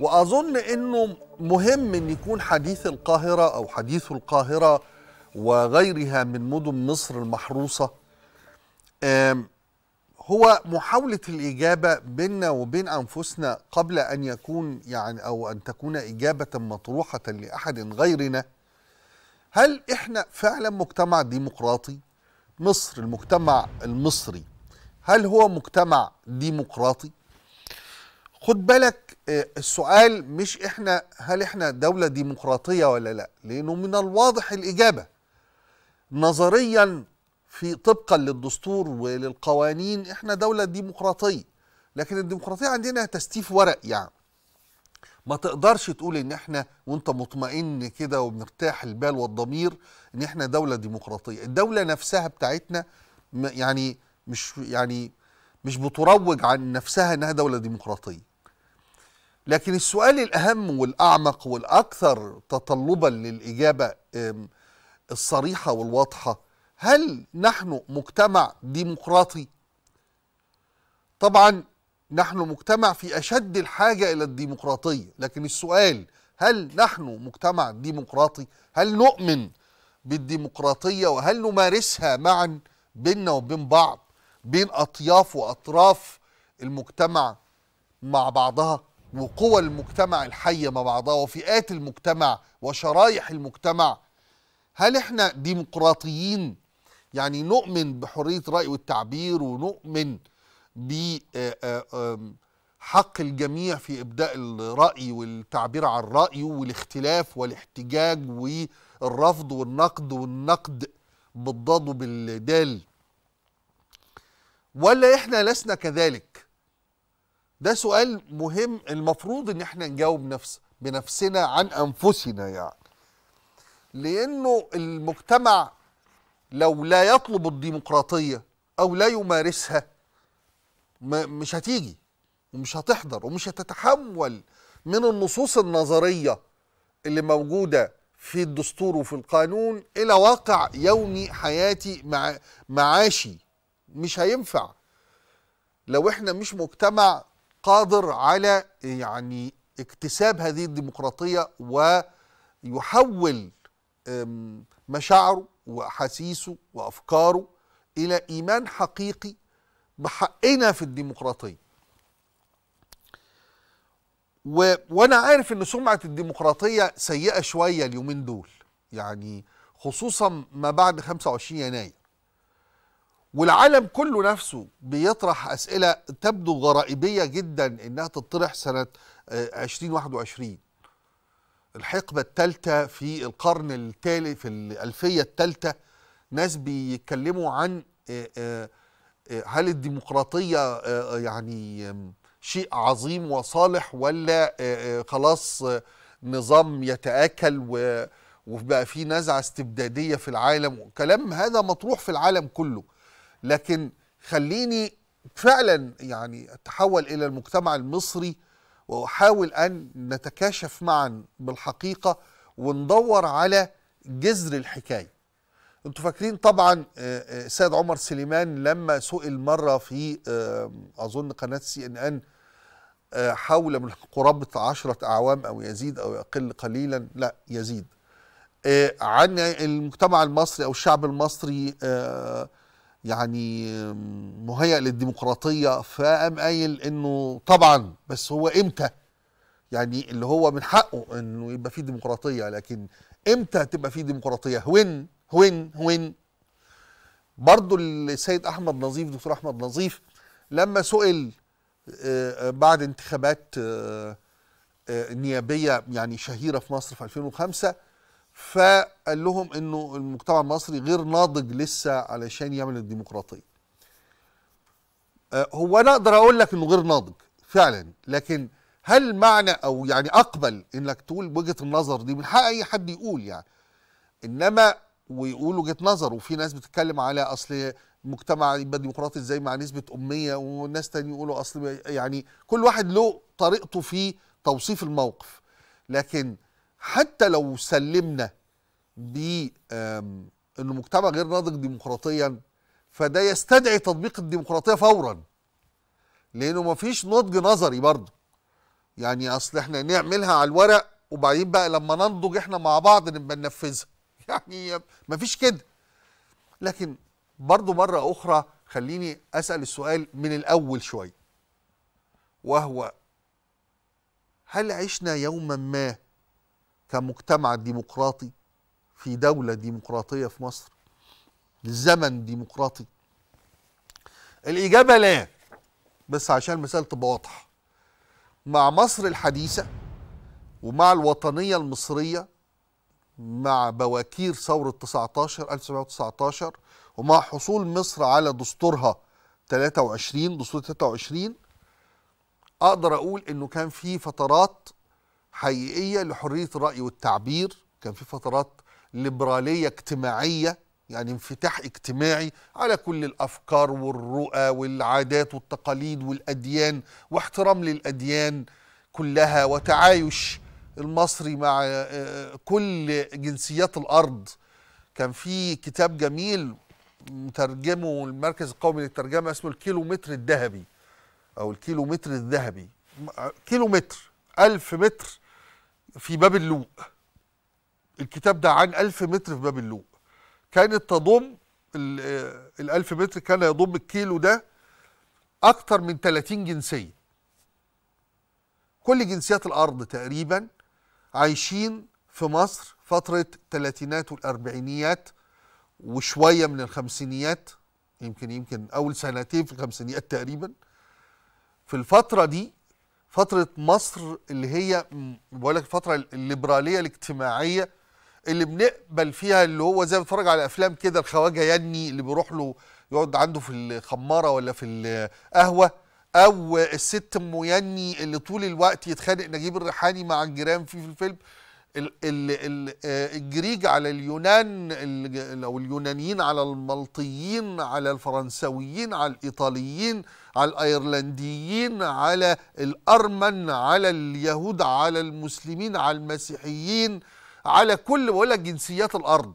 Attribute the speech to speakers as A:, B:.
A: وأظن إنه مهم إن يكون حديث القاهرة أو حديث القاهرة وغيرها من مدن مصر المحروسة. هو محاولة الإجابة بيننا وبين أنفسنا قبل أن يكون يعني أو أن تكون إجابة مطروحة لأحد غيرنا هل إحنا فعلا مجتمع ديمقراطي؟ مصر المجتمع المصري هل هو مجتمع ديمقراطي؟ خد بالك آه، السؤال مش إحنا هل إحنا دولة ديمقراطية ولا لا؟ لأنه من الواضح الإجابة. نظريا في طبقا للدستور وللقوانين إحنا دولة ديمقراطية. لكن الديمقراطية عندنا تستيف ورق يعني. ما تقدرش تقول إن إحنا وأنت مطمئن كده ومرتاح البال والضمير إن إحنا دولة ديمقراطية. الدولة نفسها بتاعتنا يعني مش يعني مش بتروج عن نفسها إنها دولة ديمقراطية. لكن السؤال الأهم والأعمق والأكثر تطلبا للإجابة الصريحة والواضحة هل نحن مجتمع ديمقراطي؟ طبعا نحن مجتمع في أشد الحاجة إلى الديمقراطية لكن السؤال هل نحن مجتمع ديمقراطي؟ هل نؤمن بالديمقراطية وهل نمارسها معا بيننا وبين بعض بين أطياف وأطراف المجتمع مع بعضها وقوى المجتمع الحية مع بعضها وفئات المجتمع وشرايح المجتمع. هل إحنا ديمقراطيين؟ يعني نؤمن بحرية الرأي والتعبير ونؤمن بحق الجميع في إبداء الرأي والتعبير عن رأيه والاختلاف والاحتجاج والرفض والنقد والنقد بالضاد وبالدال. ولا إحنا لسنا كذلك؟ ده سؤال مهم المفروض إن إحنا نجاوب نفس بنفسنا عن أنفسنا يعني. لأنه المجتمع لو لا يطلب الديمقراطية أو لا يمارسها مش هتيجي ومش هتحضر ومش هتتحول من النصوص النظرية اللي موجودة في الدستور وفي القانون إلى واقع يومي حياتي مع معاشي. مش هينفع. لو إحنا مش مجتمع قادر على يعني اكتساب هذه الديمقراطية ويحول مشاعره وأحاسيسه وأفكاره إلى إيمان حقيقي بحقنا في الديمقراطية. و... وأنا عارف إن سمعة الديمقراطية سيئة شوية اليومين دول يعني خصوصا ما بعد 25 يناير. والعالم كله نفسه بيطرح أسئلة تبدو غرائبية جدا إنها تطرح سنة آه، 2021 الحقبة الثالثة في القرن الثالث في الألفية الثالثة ناس بيتكلموا عن آه، آه، آه، هل الديمقراطية آه، يعني شيء عظيم وصالح ولا آه، آه، خلاص آه، نظام يتآكل و وبقى في نزعة استبدادية في العالم؟ كلام هذا مطروح في العالم كله. لكن خليني فعلا يعني أتحول إلى المجتمع المصري وأحاول أن نتكاشف معا بالحقيقة وندور على جذر الحكاية. أنتوا فاكرين طبعا آه، آه، السيد عمر سليمان لما سئل مرة في أظن قناة سي ان ان حول من قرابة عشرة أعوام أو يزيد أو يقل قليلا لا يزيد آه، عن المجتمع المصري أو الشعب المصري آه، يعني مهيأ للديمقراطية فقام قايل إنه طبعا بس هو إمتى؟ يعني اللي هو من حقه إنه يبقى فيه ديمقراطية لكن إمتى تبقى فيه ديمقراطية؟ وين؟ وين؟ وين؟ برضو السيد أحمد نظيف دكتور أحمد نظيف لما سئل آه، آه، بعد انتخابات آه، نيابية يعني شهيرة في مصر في 2005 فقال لهم إنه المجتمع المصري غير ناضج لسه علشان يعمل الديمقراطية. آه، هو أنا أقدر أقول لك إنه غير ناضج فعلا. لكن هل معنى أو يعني أقبل إنك تقول وجهة النظر دي؟ من حق أي حد يقول يعني. إنما ويقول وجهة نظر وفي ناس بتتكلم على أصل المجتمع يبقى ديمقراطي إزاي مع نسبة أمية وناس تاني يقولوا أصل يعني كل واحد له طريقته في توصيف الموقف. لكن حتى لو سلمنا ب إنه مجتمع غير ناضج ديمقراطيا فده يستدعي تطبيق الديمقراطية فورا. لأنه مفيش نضج نظري برضه. يعني أصل إحنا نعملها على الورق وبعدين بقى لما ننضج إحنا مع بعض نبقى ننفذها. يعني مفيش كده. لكن برضو مرة أخرى خليني أسأل السؤال من الأول شوية. وهو هل عشنا يوما ما كمجتمع ديمقراطي في دولة ديمقراطية في مصر زمن ديمقراطي. الإجابة لا بس عشان المسألة تبقى واضحة. مع مصر الحديثة ومع الوطنية المصرية مع بواكير ثورة 19 1919 ومع حصول مصر على دستورها 23 دستور 23 أقدر أقول إنه كان في فترات حقيقية لحرية الرأي والتعبير. كان في فترات ليبرالية اجتماعية يعني انفتاح اجتماعي على كل الأفكار والرؤى والعادات والتقاليد والأديان واحترام للأديان كلها وتعايش المصري مع آه، كل جنسيات الأرض. كان في كتاب جميل مترجمه المركز القومي للترجمة اسمه الكيلومتر الذهبي أو الكيلومتر الذهبي. كيلو متر ألف متر. في باب اللوق الكتاب ده عن ألف متر في باب اللوق كانت تضم ال- الألف متر كان يضم الكيلو ده أكتر من 30 جنسية. كل جنسيات الأرض تقريبا عايشين في مصر فترة الثلاثينات والأربعينيات وشوية من الخمسينيات يمكن يمكن أول سنتين في الخمسينيات تقريبا. في الفترة دي فترة مصر اللي هي بقول لك الفترة الليبرالية الاجتماعية اللي بنقبل فيها اللي هو زي ما بتفرج على أفلام كده الخواجة يني اللي بيروح له يقعد عنده في الخمارة ولا في القهوة أو الست أم يني اللي طول الوقت يتخانق نجيب الريحاني مع الجيران فيه في الفيلم. ال ال ال الجريج على اليونان ال- أو اليونانيين على الملطيين على الفرنسويين على الإيطاليين على الأيرلنديين على الأرمن على اليهود على المسلمين على المسيحيين على كل لك جنسيات الأرض.